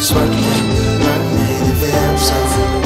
Run it if it helps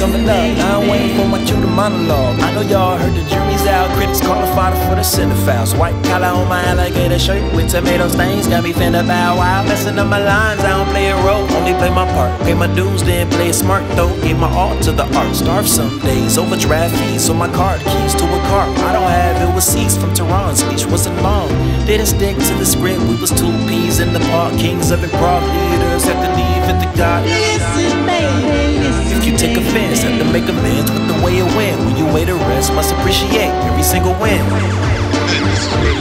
coming up. Now I'm waiting for my cue to monologue. I know y'all heard the jury's out. Critics calling fodder for the cinephiles. White collar on my alligator shirt with tomato stains. Got me finna bow wow. Messing up my lines. I don't play a role. Only play my part. Pay my dues, then play it smart though. Gave my all to the art. Starve some days. Overdraft fees on my card. Keys to a car. I don't have it was seized from Tehran. Speech wasn't long. Didn't stick to the script. We was two peas in the park. Kings of improv leaders have to leave at the God. Listen, baby. must appreciate every single win.